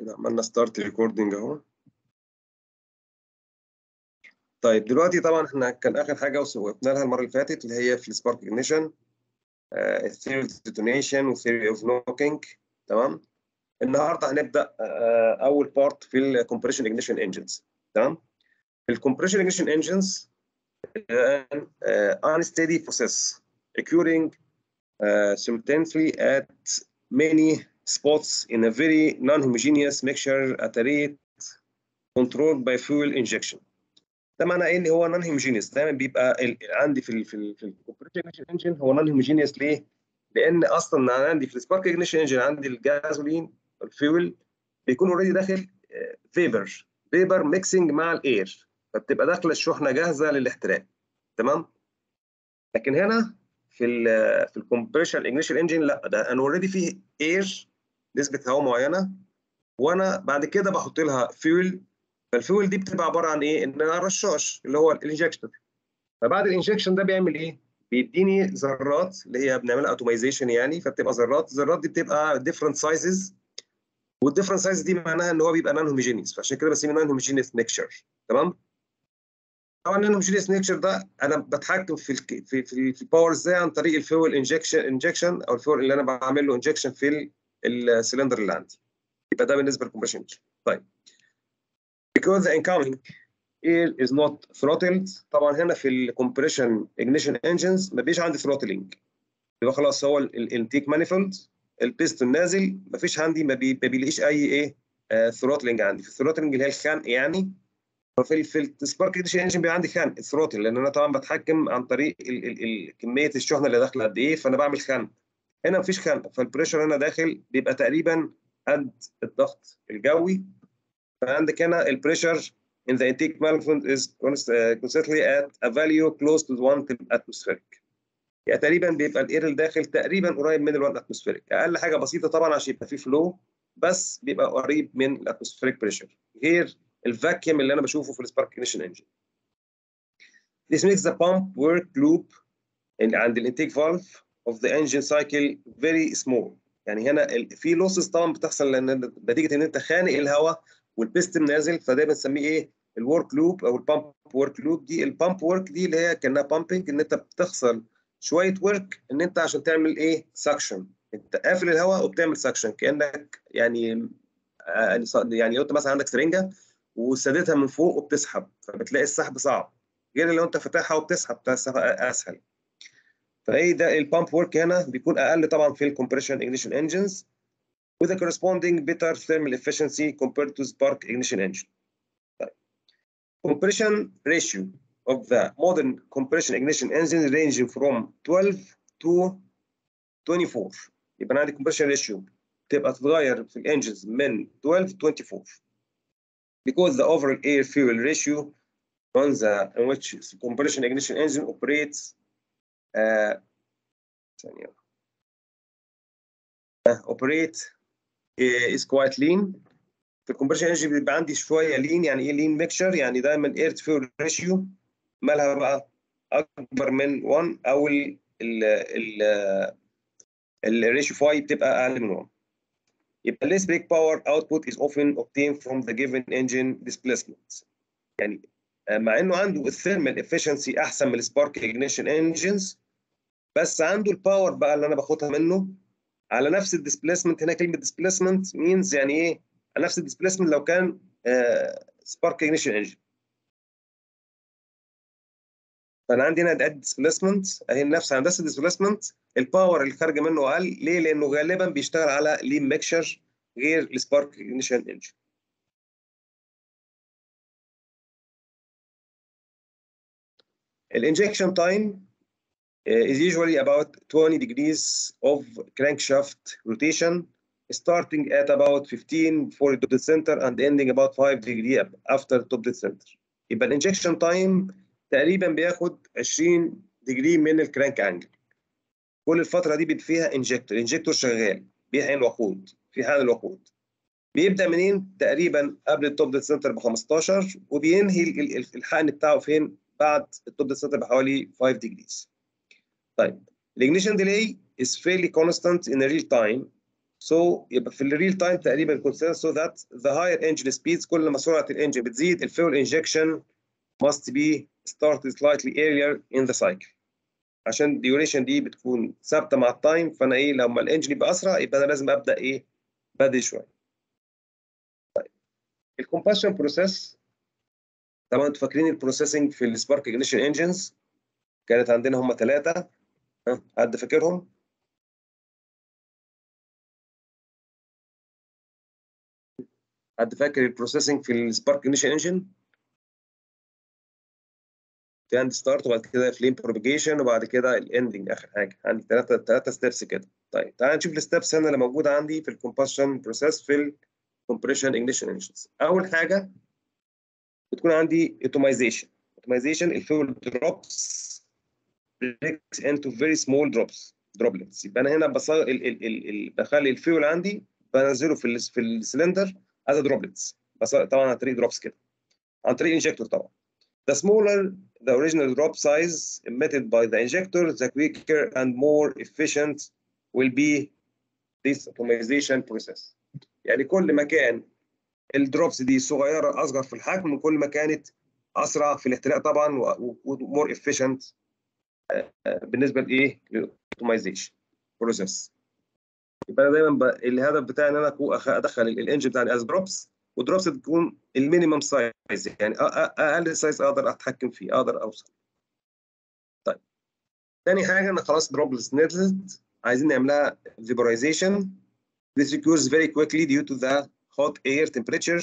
كده عملنا ستارت ريكوردنج أهو. طيب دلوقتي طبعا إحنا كان آخر حاجة وقفنا لها المرة اللي فاتت اللي هي في ال spark ignition ال theory detonation وال theory of knocking تمام؟ النهارده هنبدأ آه، أول part في ال compression ignition engines تمام؟ ال compression ignition engines uh, unsteady process occurring uh, simultaneously at many spots in a very non-homogeneous mixture at a rate controlled by fuel injection. ده معناه إيه إن هو homogeneous دايما بيبقى عندي في ال في ال في ال compression engine هو homogeneous ليه؟ لأن أصلا عندي في ال spark ignition engine عندي الجازولين الفيول بيكون already داخل vapor vapor mixing مع ال air فبتبقى داخلة الشحنة جاهزة للاحتراق تمام؟ لكن هنا في ال في ال compression ignition engine لا ده أنا already فيه air نسبة هواء معينة وأنا بعد كده بحط لها فيول فالفيول دي بتبقى عبارة عن إيه؟ إن أنا رشاش اللي هو ال injector فبعد ال injection ده بيعمل إيه؟ بيديني ذرات اللي هي بنعملها atomization يعني فبتبقى ذرات الذرات دي بتبقى different sizes وال different size دي معناها إن هو بيبقى non homogeneous فعشان كده بسميه non homogeneous mixture تمام؟ طبعا ال non homogeneous mixture ده أنا بتحكم في في في, في ال power إزاي عن طريق ال fuel injection injection أو الفيول اللي أنا بعمل له injection في السلندر اللي عندي. يبقى ده بالنسبة لل compression طيب. Because the incoming air is not throttled. طبعا هنا في ال compression ignition engines ما فيش عندي throttling. يبقى خلاص هو ال intake manifold ال piston نازل. ما فيش عندي ما, بي ما بيلاقيش أي إيه throttling عندي. في ال throttling اللي هي الخنق يعني ففي في ال spark ignition engine بيبقى عندي خنق ال throttle لأن أنا طبعا بتحكم عن طريق ال ال ال كمية الشحنة اللي داخلة قد إيه فأنا بعمل خنق هنا ما فيش خنق فال pressure هنا داخل بيبقى تقريبا قد الضغط الجوي فعندك هنا ال pressure in the intake manifold is constantly at a value close to 1 atmospheric. يعني تقريبا بيبقى ال air اللي داخل تقريبا قريب من ال 1 atmospheric. أقل حاجة بسيطة طبعا عشان يبقى فيه flow بس بيبقى قريب من ال atmospheric pressure غير ال vacuum اللي أنا بشوفه في ال spark ignition engine. This makes the pump work loop عند ال intake valve of the engine cycle very small. يعني هنا في losses طبعا بتحصل لأن نتيجة إن أنت خانق الهواء والبيستم نازل فده بنسميه إيه؟ ال work loop أو ال pump work loop دي ال pump work دي اللي هي كأنها pumping إن أنت بتخسر شوية work إن أنت عشان تعمل إيه؟ suction أنت قافل الهواء وبتعمل suction كأنك يعني يعني لو أنت مثلا عندك سرنجة وسددتها من فوق وبتسحب فبتلاقي السحب صعب غير لو أنت فاتحها وبتسحب أسهل فايه ده البامب ورك هنا بيكون اقل طبعا في الكompression ignition engines with a corresponding better thermal efficiency compared to spark ignition engine. طيب. Compression ratio of the modern compression ignition engine ranging from 12 to 24 يبقى انا عندي compression ratio تبقى تتغير في الانجنز من 12 to 24 because the overall air fuel ratio on the in which compression ignition engine operates uh, ثانية. uh, operate is quite lean. في الكومبريشن انرجي بيبقى عندي شوية لين يعني إيه لين ميكشر يعني دايما اير تو فيول ريشيو مالها بقى أكبر من 1 أو ال ال ال ratio 5 بتبقى أقل من 1 يبقى less brake power output is often obtained from the given engine displacement. يعني مع إنه عنده ال thermal efficiency أحسن من ال spark ignition engines بس عنده ال power بقى اللي أنا باخدها منه. على نفس ال displacement هنا كلمة displacement means يعني إيه؟ على نفس ال displacement لو كان spark ignition engine فأنا عندي هنا displacement أهي نفس هندسة ال displacement ال power اللي خارجة منه أقل. ليه؟ لأنه غالبا بيشتغل على lean mixture غير ال spark ignition engine ال injection time is usually about 20 degrees of crankshaft rotation starting at about 15 before the center and ending about 5 degree after top dead center. يبقى ال injection time تقريبا بياخد 20 degree من ال crank angle. كل الفترة دي بيبقى فيها injector، ال injector شغال بيحقن الوقود في حقن الوقود. بيبدأ منين؟ تقريبا قبل ال top dead center ب 15 وبينهي الحقن بتاعه فين؟ بعد ال top dead center بحوالي 5 degrees. طيب. ال ignition delay is fairly constant in real time. So يبقى في ال real time تقريبا consider so that the higher engine speeds كل ما سرعة ال engine بتزيد ال fuel injection must be started slightly earlier in the cycle. عشان ال duration دي بتكون ثابتة مع ال time فأنا إيه لما ال engine يبقى أسرع يبقى أنا لازم أبدأ إيه بدري شوية. طيب. ال combustion process طبعا أنتوا فاكرين ال processing في ال spark ignition engines كانت عندنا هم ثلاثة حد فاكرهم؟ حد فاكر ال processing في ال spark ignition engine عندي start وبعد كده flame propagation وبعد كده ال ending آخر حاجة. عندي ثلاثة ثلاثة steps كده. طيب تعال نشوف ال steps هنا اللي موجودة عندي في ال combustion process في ال compression ignition engines أول حاجة بتكون عندي atomization atomization ال fuel drops breaks into very small drops droplets. يبقى أنا هنا بصغر ال ال ال بخلي الفيول عندي بنزله في ال في ال cylinder as droplets. بس طبعا عن طريق drops كده. عن طريق injector طبعا. The smaller the original drop size emitted by the injector, the quicker and more efficient will be this atomization process. يعني كل ما كان ال drops دي صغيرة أصغر في الحجم كل ما كانت أسرع في الاحتراق طبعا و more efficient بالنسبة لإيه؟ لل atomization process. يبقى أنا دايما. الهدف بتاعي إن أنا أدخل ال engine بتاعي as drops و drops تكون ال minimum size يعني أقل size أقدر أتحكم فيه أقدر أوصل طيب تاني حاجة أنا خلاص droplets نزلت عايزين نعملها vaporization this occurs very quickly due to the hot air temperature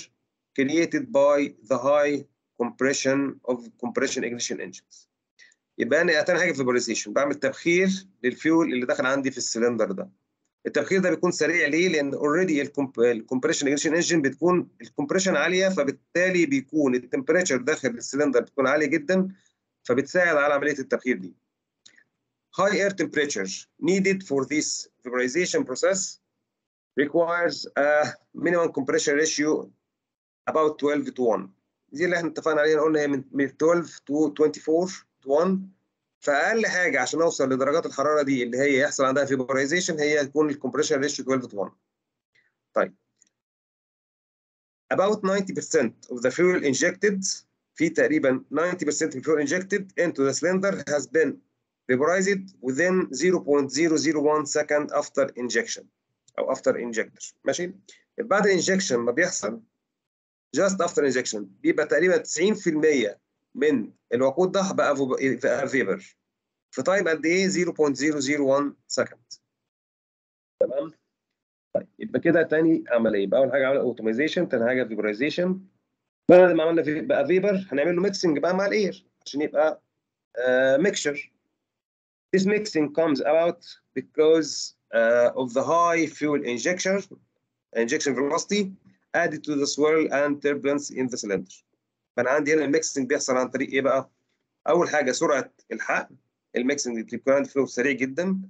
created by the high compression of compression ignition engines يبقى أنا تاني حاجة vaporization بعمل تبخير للفيول اللي داخل عندي في السلندر ده التبخير ده بيكون سريع ليه؟ لأن already ال compression ignition engine بتكون ال compression عالية فبالتالي بيكون ال temperature داخل السلندر بتكون عالية جدا فبتساعد على عملية التبخير دي. High air temperature needed for this vaporization process requires a minimum compression ratio about 12 to 1. دي اللي إحنا اتفقنا عليها قلنا هي من 12 to 24 to 1 فاقل حاجة عشان اوصل لدرجات الحراره دي اللي هي يحصل عندها vaporization هي تكون ال compression ratio 12 to 1 طيب about 90% of the fuel injected في تقريبا 90% of the fuel injected into the cylinder has been vaporized within 0.001 second after injection أو after injector ماشي بعد الانجكشن ما بيحصل just after injection بيبقى تقريبا 90% من الوقود ده بقى فيبر. في تايم قد إيه؟ 0.001 سكند. تمام؟ طيب يبقى كده تاني عمليه يبقى أول حاجة عملنا atomization تاني حاجة vaporization بعد ما عملنا بقى vapor هنعمل له mixing بقى مع ال air عشان يبقى mixture This mixing comes about because uh, of the high fuel injection injection velocity added to the swirl and turbulence in the cylinder. فانا عندي هنا ال mixing بيحصل عن طريق إيه بقى؟ اول حاجة سرعه الحقن ال mixing بتكون عندي flow سريع جدا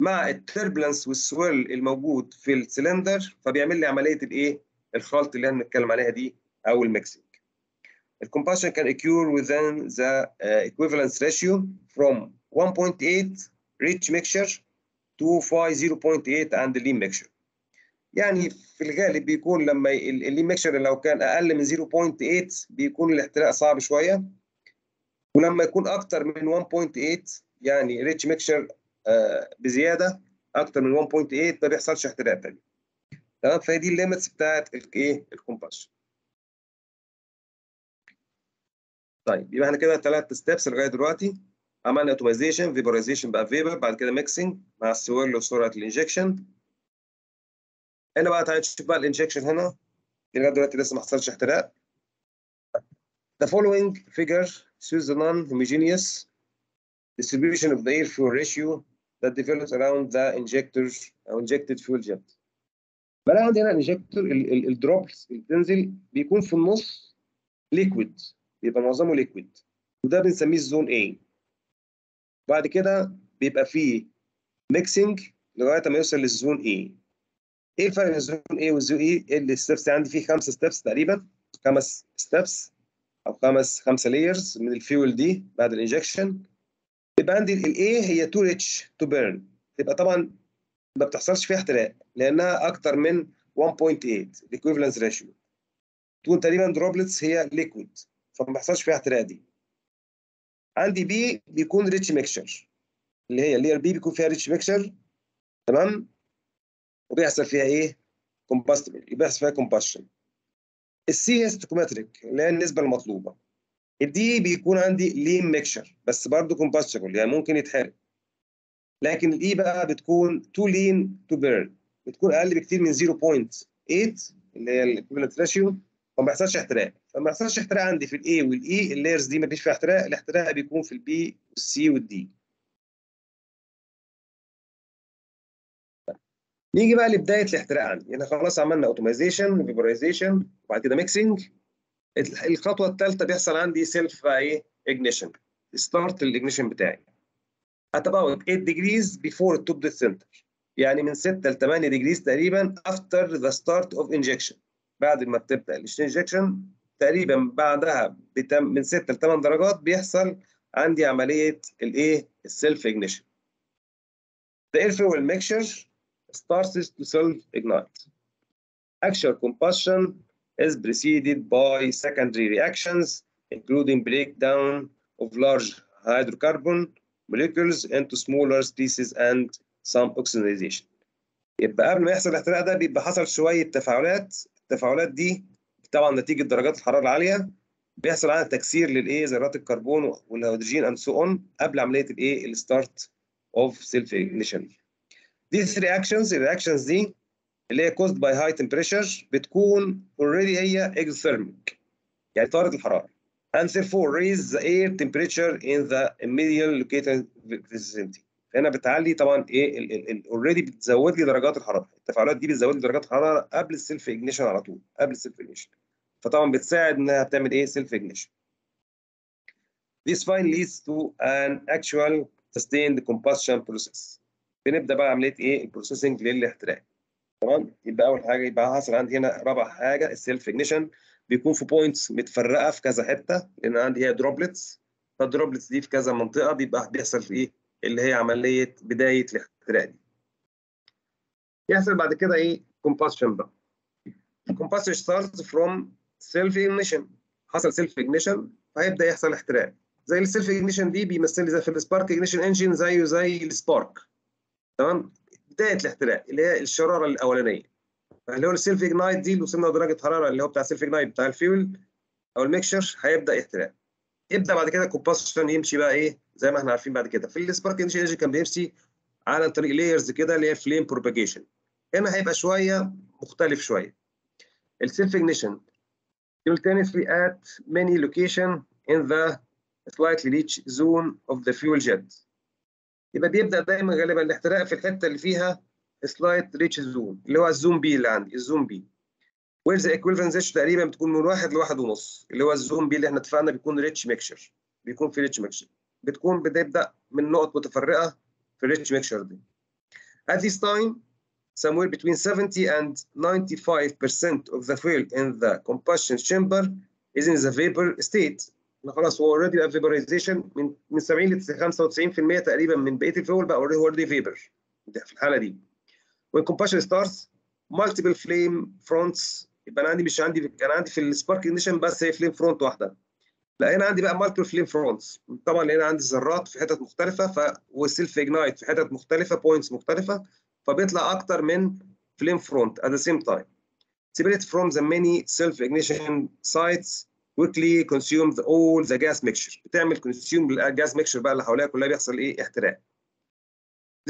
مع ال turbulence وال swirl الموجود في السلندر فبيعمل لي عمليه الايه؟ الخلط اللي إحنا بنتكلم عليها دي أو ال mixing. ال combustion can occur within the uh, equivalence ratio from 1.8 rich mixture to 0.8 and lean mixture. يعني في الغالب بيكون لما ال lean mixture لو كان أقل من 0.8 بيكون الاحتراق صعب شوية. ولما يكون أكتر من 1.8 يعني rich mixture آه بزيادة أكتر من 1.8 ما بيحصلش احتراق تاني. تمام؟ فهي دي ال limits بتاعت الايه ال combustion طيب يبقى إحنا كده ثلاث steps لغاية دلوقتي. عملنا atomization vaporization بقى vapor بعد كده mixing مع ال swirl وسرعه ال injection هنا بقى تعالى نشوف بقى ال injection هنا لغاية دلوقتي لسه ما حصلش احتراق The following figure shows the non-homogeneous distribution of the air fuel ratio that develops around the injector أو injected fuel jet. بلاقي عندي هنا ال injector ال drops اللي بتنزل بيكون في النص liquid بيبقى معظمه liquid وده بنسميه ال zone A. بعد كده بيبقى فيه mixing لغاية ما يوصل لل zone E. إيه الفرق بين ال zone A وال zone E؟ ال steps عندي فيه خمسة steps تقريبا. خمس steps أو خمس خمسة layers من الفيول دي بعد ال injection يبقى عندي ال A هي too rich to burn يبقى طبعا ما بتحصلش فيها احتراق لأنها أكتر من 1.8 ال equivalence ratio تكون تقريبا droplets هي liquid فما بيحصلش فيها احتراق دي. عندي B بيكون rich mixture اللي هي اللي هي ال B بيكون فيها rich mixture تمام؟ وبيحصل فيها إيه؟ combustible بيحصل فيها combustion ال C هي stoichiometric اللي هي النسبة المطلوبة. ال D بيكون عندي lean mixture بس برضه combustible يعني ممكن يتحرق. لكن ال E بقى بتكون too lean to burn بتكون أقل بكتير من 0.8 اللي هي ال equivalent ratio فما بيحصلش احتراق. فما بيحصلش احتراق عندي في ال A وال E ال layers دي ما فيش فيها احتراق الاحتراق بيكون في ال B وال C وال D نيجي بقى لبداية الاحتراق عندي. إحنا خلاص عملنا atomization vaporization وبعد كده mixing الخطوة الثالثه بيحصل عندي self إيه؟ ignition start ال ignition بتاعي. about 8 degrees before top dead center. يعني من 6 ل 8 degrees تقريبا after the start of injection. بعد ما بتبدأ ال injection تقريبا بعدها من 6 ل 8 درجات بيحصل عندي عملية الايه ال self ignition. the air fuel mixture starts to self ignite actual combustion is preceded by secondary reactions including breakdown of large hydrocarbon molecules into smaller species and some oxidation. يبقى قبل ما يحصل الاحتراق ده بيبقى حصل شوية تفاعلات. التفاعلات دي طبعا نتيجة درجات الحرارة العالية. بيحصل عندها تكسير للإيه؟ ذرات الكربون والهيدروجين and so on قبل عملية الإيه؟ ال start of self ignition these reactions ال reactions دي اللي هي caused by high temperature بتكون already هي exothermic. يعني طاردة الحرارة. And therefore raise the air temperature in the immediate local vicinity. هنا بتعلي طبعا إيه already بتزود لي درجات الحرارة. التفاعلات دي بتزود لي درجات الحرارة قبل ال self ignition على طول قبل ال self ignition فطبعا بتساعد إنها بتعمل إيه self ignition This finally leads to an actual sustained combustion process. بنبدأ بقى عملية إيه ال processing للاحتراق تمام يبقى أول حاجة يبقى حصل عندي هنا رابع حاجة ال self ignition بيكون في points متفرقة في كذا حتة لأن عندي هي droplets فال droplets دي في كذا منطقة بيبقى بيحصل في إيه اللي هي عملية بداية الاحتراق دي. يحصل بعد كده إيه؟ combustion بقى. combustion starts from self ignition حصل self ignition فهيبدأ يحصل احتراق. زي ال self ignition دي بيمثل لي زي في ال spark ignition engine زيه زي ال spark. تمام؟ بداية الاحتراق اللي هي الشرارة الأولانية. اللي هو ال self ignite دي اللي وصلنا لدرجة حرارة اللي هو بتاع ال self ignite بتاع الفيول أو ال mixture هيبدأ يحتراق. يبدأ بعد كده ال combustion يمشي بقى إيه زي ما إحنا عارفين بعد كده في ال spark engine كان بيمشي على طريق layers كده اللي هي flame propagation هنا هيبقى شوية مختلف شوية ال self ignition simultaneously at many location in the slightly rich zone of the fuel jet يبقى بيبدا دايما غالبا الاحتراق في الحتة اللي فيها slight rich zone اللي هو ال zone B اللي عندي ال zone B where the equivalence ratio تقريبا بتكون من واحد لواحد ونص اللي هو ال zone B اللي إحنا اتفقنا بيكون rich mixture بيكون في rich mixture بتكون بتبدا من نقط متفرقة في ال rich mixture دي. At this time somewhere between 70 and 95% of the fuel in the combustion chamber is in the vapor state. خلاص هو already بقى vaporization من من 70 ل 95% تقريبا من بقية الفيول بقى already already vapor في الحالة دي. Combustion starts multiple flame fronts. يبقى أنا عندي مش عندي كان عندي في ال spark ignition بس هي flame front واحدة. لا هنا عندي بقى multiple flame fronts طبعا هنا عندي ذرات في حتت مختلفة ف وال self ignite في حتت مختلفة points مختلفة فبيطلع أكتر من flame front at the same time. Spread from the many self ignition sites quickly consume the, all the gas mixture. بتعمل consume ال gas mixture بقى اللي حواليها كلها بيحصل إيه؟ احتراق.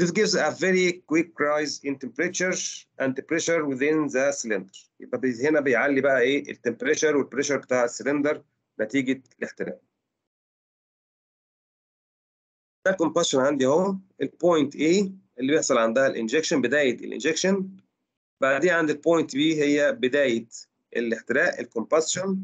This gives a very quick rise in temperature and pressure within the cylinder. يبقى هنا بيعلي بقى إيه؟ ال temperature وال pressure بتاع السلندر نتيجة الاحتراق. ده ال combustion عندي أهو. ال point A اللي بيحصل عندها ال injection بداية ال injection بعدين عند ال point B هي بداية الاحتراق ال combustion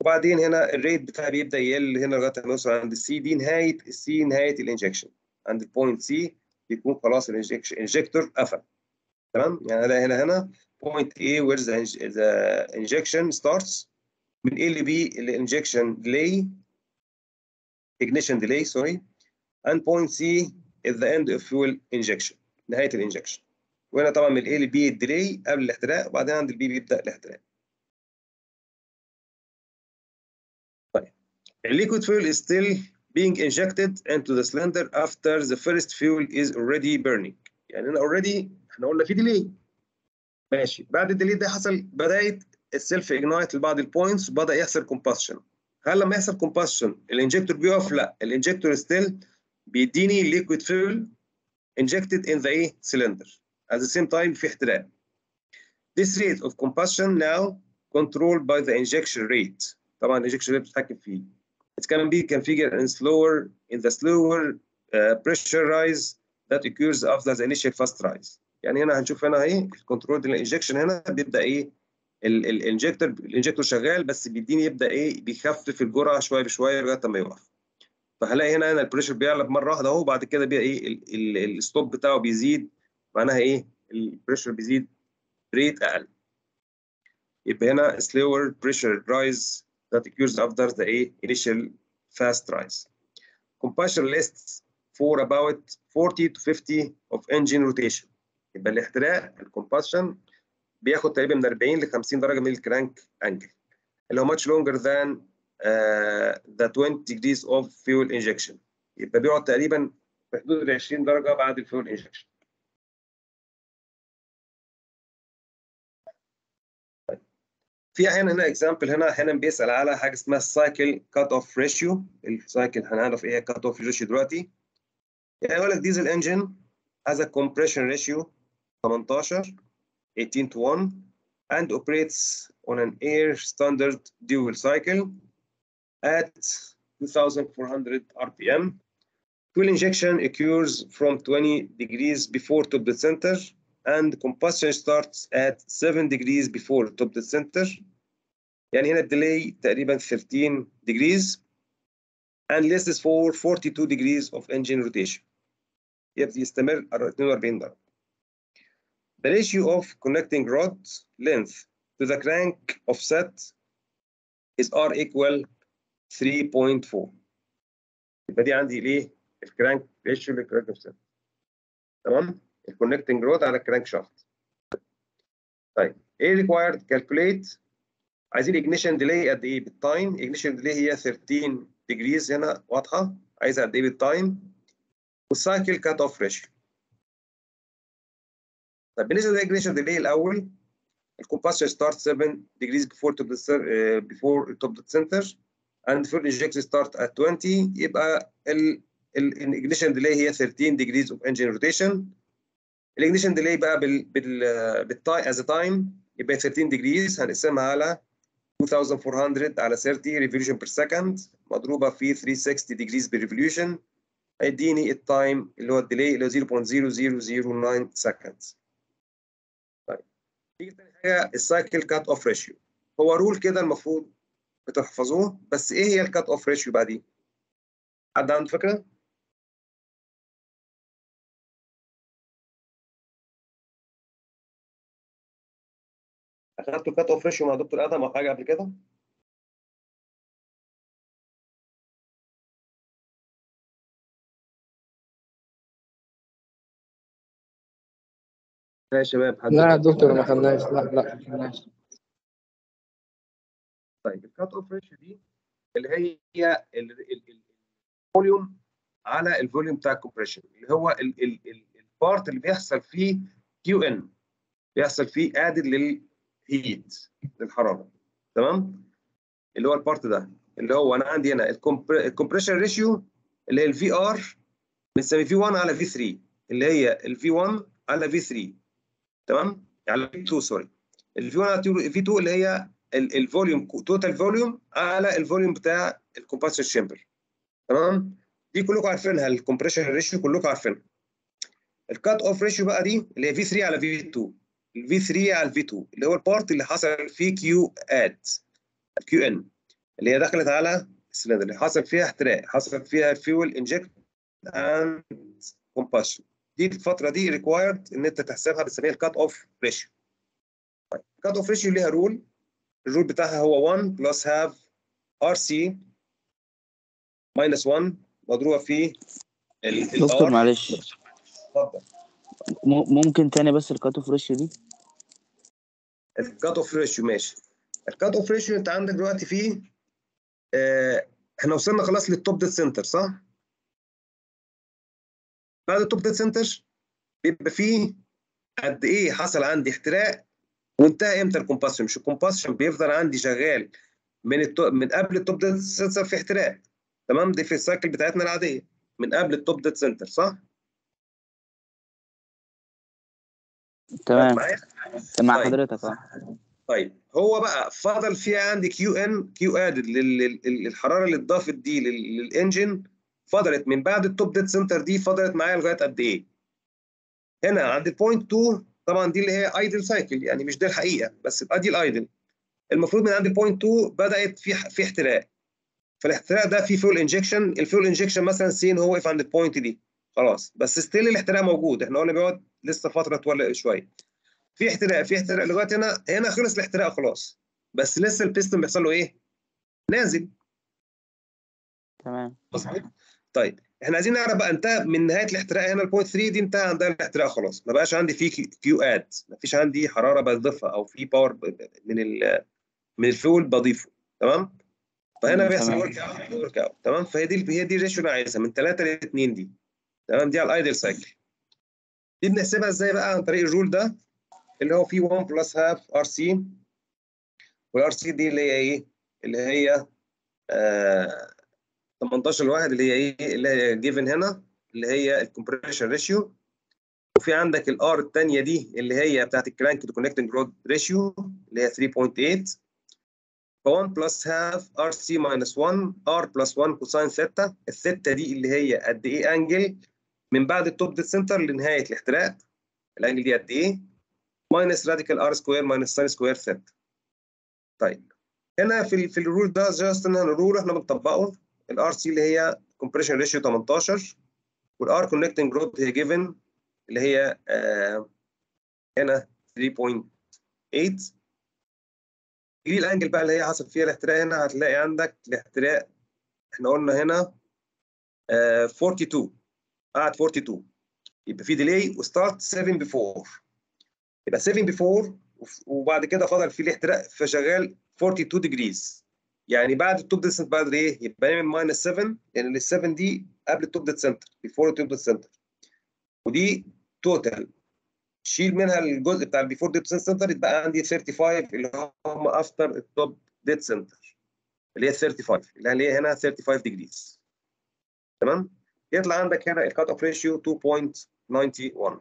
وبعدين هنا ال rate بتاعي بيبدأ يقل هنا لغاية ما يوصل عند ال C دي نهاية ال C نهاية ال injection عند ال point C بيكون خلاص ال injection injector قفل. تمام؟ يعني الاقي هنا هنا بوينت A where the, the injection starts. من A ل B الانجكشن delay ignition delay sorry. And point C is the end of fuel injection نهاية الانجكشن وهنا طبعا من الاي للبي الديلي قبل الاحتراق وبعدين عند البي بيبدأ الاحتراق. الليكويد fuel is still being injected into the cylinder after the first fuel is already burning. يعني أنا already إحنا قلنا في delay ماشي. بعد ال delay ده حصل بدأت ال self ignite لبعض ال points وبدأ يحصل combustion هل لما يحصل combustion ال injector بيقف؟ لا. ال injector still بيديني liquid fuel injected in the إيه cylinder. At the same time في احتراق. This rate of combustion now controlled by the injection rate. طبعا ال injection rate بتتحكم فيه. It can be configured in slower in the slower uh, pressure rise that occurs after the initial fast rise. يعني هنا هنشوف هنا إيه؟ ال control ال injection هنا بيبدأ إيه؟ ال injector ال injector شغال بس بيديني يبدأ إيه؟ بيخفف الجرعة شوية بشوية لغاية ما يوقف فهلاقي هنا هنا ال pressure بيعلى مرة واحدة أهو بعد كده بقى إيه؟ ال slope بتاعه بيزيد معناها إيه؟ ال pressure بيزيد rate أقل. يبقى هنا slower pressure rise that occurs after the إيه initial fast rise combustion lasts for about 40 to 50 of engine rotation يبقى الاحتراق ال combustion بياخد تقريبا من 40 ل 50 درجه من ال crank angle اللي هو much longer than uh, the 20 degrees of fuel injection يبقى بيقعد تقريبا في حدود ال 20 درجه بعد ال fuel injection في أحيانا هنا example هنا أحيانا بيسأل على حاجة اسمها ال cycle cut off ratio ال cycle هنعرف إيه cut off ratio دلوقتي. يعني يقول لك diesel engine has a compression ratio 18 18 to 1 and operates on an air standard dual cycle at 2400 RPM. Fuel injection occurs from 20 degrees before top dead center. and combustion starts at 7 degrees before top dead center. يعني هنا الديلي تقريبا 13 degrees and lasts for 42 degrees of engine rotation. يبقى يستمر 42 درجة. The ratio of connecting rod length to the crank offset is R equal 3.4 يبقى دي عندي ليه الكرانك ريشيو للكرانك اوفست تمام الكونكتنج رود على ال crank shaft طيب. إيه required calculate عايزين ignition delay قد إيه بال time ignition delay هي 13 degrees هنا واضحة؟ عايزها قد إيه بال time وال cycle cut off ratio طيب بالنسبة لل ignition delay الأول ال combustion start 7 degrees before top uh, before top center. And fuel injection start at 20 يبقى ال ignition delay هي 13 degrees of engine rotation. ال ignition delay بقى بال بال بال time is time يبقى 13 degrees هنقسمها على 2400 على 30 revolution per second مضروبة في 360 degrees per revolution هيديني ال time اللي هو ال delay اللي هو 0.0009 seconds طيب تيجي تاني حاجة ال cycle cut off ratio هو rule كده المفروض بتحفظوه بس إيه هي ال cut off ratio بقى؟ حد عنده فكرة؟ اخدتوا cut off ratio مع دكتور آدم أو حاجة قبل كده؟ يا شباب حد لا يا دكتور ما خدناش لا لا ما خدناش طيب ال cut off ratio دي اللي هي ال volume على ال volume بتاع ال compression اللي هو ال part اللي بيحصل فيه Q in بيحصل فيه added لل heat للحرارة تمام؟ اللي هو ال part ده اللي هو أنا عندي هنا ال compression ratio اللي هي ال V R بنسميه V 1 على V 3 اللي هي ال V 1 على V 3 تمام؟ على V 2 sorry ال V 1 على V 2 اللي هي ال volume total volume على ال volume بتاع ال compression chamber تمام؟ دي كلكم عارفينها ال compression ratio كلكم عارفينها. ال cut off ratio بقى دي اللي هي V 3 على V 2 ال V 3 على ال V 2 اللي هو ال part اللي حصل فيه Q add ال Q in اللي هي دخلت على السلندر اللي حصل فيها احتراق حصل فيها fuel inject and combustion دي الفترة دي required إن أنت تحسبها بنسميها ال cut off ratio ال cut off ratio ليها rule ال rule بتاعها هو 1 plus half R C minus 1 مضروبة في ال دكتور معلش. اتفضل. ممكن تاني بس ال cut off ratio دي ال cut off ratio ماشي ال cut off ratio أنت عندك دلوقتي فيه آه إحنا وصلنا خلاص لل top dead center صح؟ بعد ال top dead center بيبقى فيه قد إيه حصل عندي احتراق وانتهى إمتى ال combustion مش ال combustion بيفضل عندي شغال من التو... من قبل ال top dead center في احتراق تمام دي في ال cycle بتاعتنا العادية من قبل ال top dead center صح؟ تمام. معايا؟ مع طيب. حضرتك آه. طيب. هو بقى فضل فيها عندي Q in Q added للحرارة اللي اتضافت دي لل- لل engine فضلت من بعد ال top dead center دي فضلت معايا لغاية قد إيه؟ هنا عند ال point 2 طبعا دي اللي هي ideal cycle يعني مش دي الحقيقة بس يبقى دي ال ideal المفروض من عند ال point 2 بدأت في في احتراق. فالاحتراق ده فيه fuel injection ال fuel injection مثلا سين هو واقف عند ال point دي. خلاص. بس still الاحتراق موجود. إحنا قلنا بيقعد لسه فترة طويله شوية في احتراق في احتراق. لغايه هنا هنا خلص الاحتراق خلاص. بس لسه البيستون بيحصل له إيه؟ نازل. تمام. طيب إحنا عايزين نعرف بقى انتهى من نهاية الاحتراق هنا ال point 3 دي انتهى عندها الاحتراق خلاص. ما بقاش عندي فيه Q add ما فيش عندي حرارة بضيفها أو في power من ال من الفيول بضيفه. تمام؟ فهنا بيحصل. work out work out تمام؟ فهي دي هي دي ال ratio اللي أنا عايزها من 3 ل 2 دي. تمام؟ دي على ال ideal cycle دي بنحسبها إزاي بقى عن طريق ال rule ده؟ اللي هو فيه 1 plus half R C وال R C دي اللي هي إيه؟ اللي هي آه 18 لواحد اللي هي إيه؟ اللي هي given هنا اللي هي ال compression ratio وفي عندك ال R الثانية دي اللي هي بتاعت ال crank to connecting rod ratio اللي هي 3.8 ف 1 plus half RC minus 1 R plus 1 cosine theta ال theta دي اللي هي قد إيه angle من بعد ال top dead center لنهاية الاحتراق ال angle دي قد إيه minus radical R square minus sine square theta طيب هنا في ال في ال rule ده just إن ال rule إحنا بنطبقه. ال RC اللي هي compression ratio 18 وال R connecting rod هي given اللي هي آه هنا 3.8 دي ال angle بقى اللي هي حصل فيها الاحتراق هنا هتلاقي عندك الاحتراق إحنا قلنا هنا آه 42 قعد 42 يبقى في delay و start 7 before يبقى 7 before وبعد كده فضل في الاحتراق فشغال 42 degrees يعني بعد ال top dead center بعد إيه؟ يبقى نعمل minus 7 لأن ال 7 دي قبل ال top dead center before ال top dead center ودي total شيل منها الجزء بتاع ال before dead center يبقى عندي 35 اللي هم after ال top dead center اللي هي 35 اللي هي هنا 35 degrees تمام؟ يطلع عندك هنا ال cut off ratio 2.91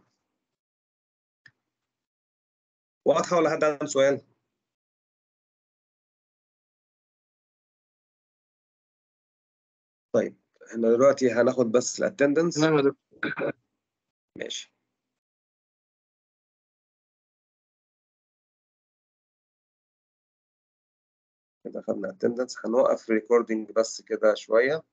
واضحة ولا حد عنده سؤال؟ طيب إحنا دلوقتي هناخد بس ال attendance تمام يا دكتور ماشي. كده خدنا attendance هنوقف recording بس كده شوية.